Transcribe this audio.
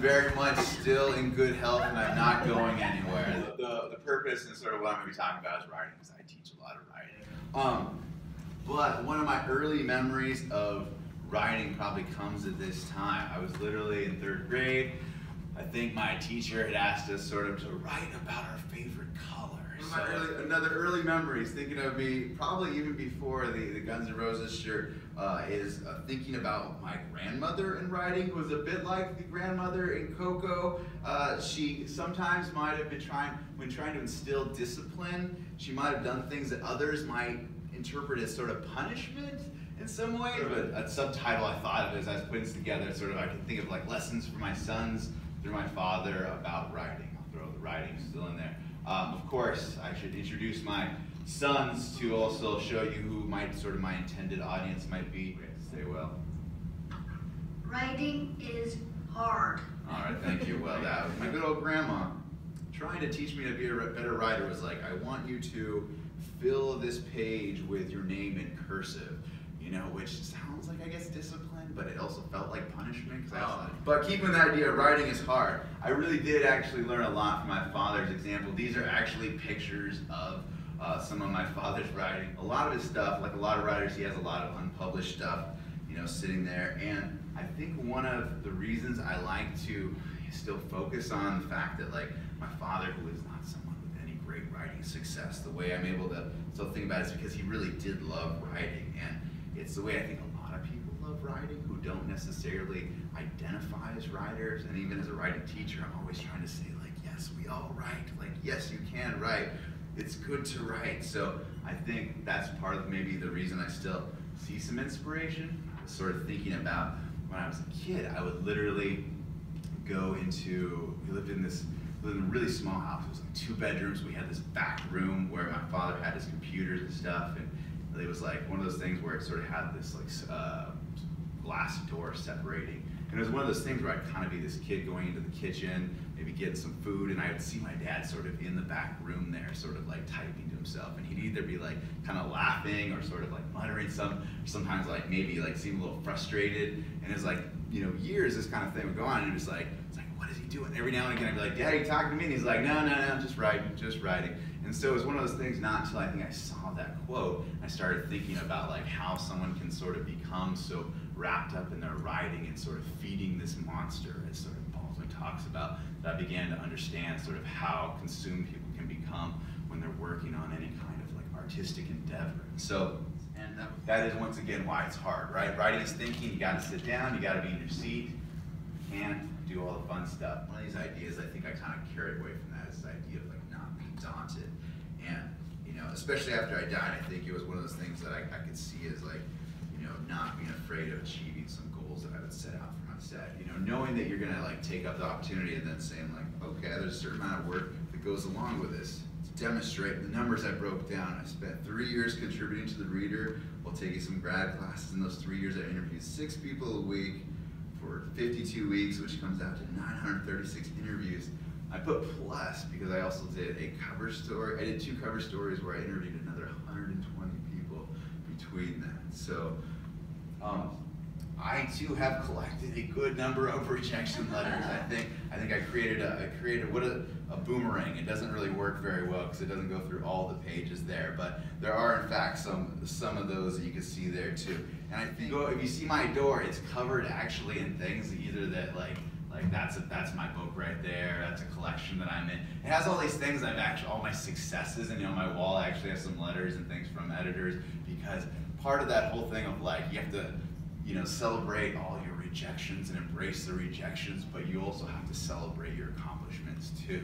very much still in good health and I'm not going anywhere. The, the purpose and sort of what I'm going to be talking about is writing because I teach a lot of writing. Um, but one of my early memories of writing probably comes at this time. I was literally in third grade. I think my teacher had asked us sort of to write about our favorite color. Early, another early memories, thinking of me, probably even before the, the Guns N' Roses shirt, uh, is uh, thinking about my grandmother in writing, who was a bit like the grandmother in Coco. Uh, she sometimes might have been trying, when trying to instill discipline, she might have done things that others might interpret as sort of punishment in some way. But a subtitle I thought of as I was putting this together, sort of I can think of like lessons for my sons through my father about writing. I'll throw the writing still in there. Um, of course, I should introduce my sons to also show you who my sort of my intended audience might be. Say well. Writing is hard. All right, thank you. Well, that was my good old grandma trying to teach me to be a better writer was like, I want you to fill this page with your name in cursive, you know, which sounds like I guess discipline, but it also felt like punishment. Cause I also, but keeping the idea of writing is hard. I really did actually learn a lot from my father's example. These are actually pictures of uh, some of my father's writing. A lot of his stuff, like a lot of writers, he has a lot of unpublished stuff, you know, sitting there. And I think one of the reasons I like to still focus on the fact that like my father, who is not someone with any great writing success, the way I'm able to still think about it is because he really did love writing. And it's the way I think a lot of people love writing who don't necessarily identify as writers. And even as a writing teacher, I'm always trying to say like, yes, we all write. Like, yes, you can write it's good to write. So I think that's part of maybe the reason I still see some inspiration. Sort of thinking about when I was a kid, I would literally go into, we lived in this, lived in a really small house. It was like two bedrooms. We had this back room where my father had his computers and stuff. And it was like one of those things where it sort of had this like uh, glass door separating. And it was one of those things where I'd kind of be this kid going into the kitchen, maybe getting some food, and I would see my dad sort of in the back room there, sort of like typing to himself. And he'd either be like kind of laughing or sort of like muttering some, sometimes like maybe like seem a little frustrated. And it's like, you know, years this kind of thing would go on, and it was like, it's like, what is he doing? Every now and again I'd be like, Dad, you talking to me? And he's like, no, no, no, I'm just writing, just writing. And so it was one of those things, not until I think I saw that quote, I started thinking about like how someone can sort of become so wrapped up in their writing and sort of feeding this monster, as sort of Baldwin talks about, that I began to understand sort of how consumed people can become when they're working on any kind of like artistic endeavor. So, and that is once again why it's hard, right? Writing is thinking, you gotta sit down, you gotta be in your seat, and do all the fun stuff. One of these ideas I think I kind of carried away from that is the idea of like not being daunted. And, you know, especially after I died, I think it was one of those things that I, I could see as like, you know, not being afraid of achieving some goals that I would set out for myself. You know, knowing that you're gonna like take up the opportunity and then saying like, okay, there's a certain amount of work that goes along with this. To demonstrate the numbers I broke down, I spent three years contributing to the reader while taking some grad classes. In those three years, I interviewed six people a week for 52 weeks, which comes out to 936 interviews. I put plus because I also did a cover story. I did two cover stories where I interviewed another 120 people between that. So um, I too have collected a good number of rejection letters. I think I think I created a I created what a, a boomerang. It doesn't really work very well because it doesn't go through all the pages there, but there are in fact some some of those that you can see there too. And I think if you see my door, it's covered actually in things either that like like that's a, that's my book right there. That's a collection that I'm in. It has all these things I've actually all my successes, and you know my wall I actually has some letters and things from editors because part of that whole thing of like you have to you know celebrate all your rejections and embrace the rejections, but you also have to celebrate your accomplishments too.